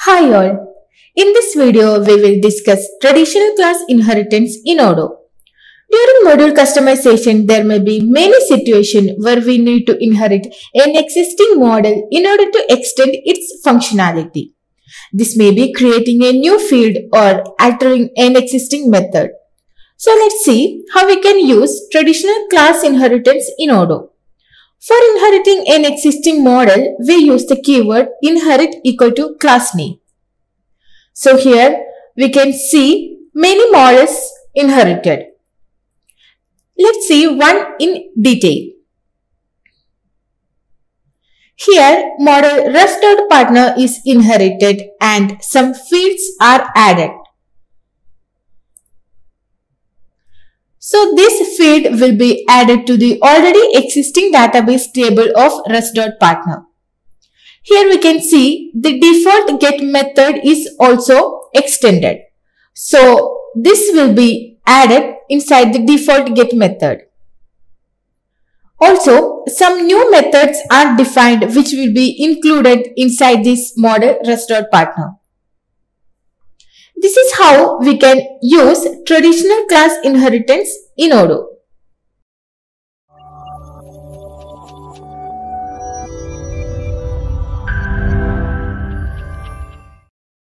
Hi all. In this video, we will discuss traditional class inheritance in Odoo. During module customization, there may be many situations where we need to inherit an existing model in order to extend its functionality. This may be creating a new field or altering an existing method. So let's see how we can use traditional class inheritance in Odoo. For inheriting an existing model, we use the keyword inherit equal to class name. So here we can see many models inherited. Let's see one in detail. Here model res.partner is inherited and some fields are added. So this field will be added to the already existing database table of res.partner. Here we can see the default get method is also extended. So this will be added inside the default get method. Also, some new methods are defined which will be included inside this model res.partner. This is how we can use traditional class inheritance in Odoo.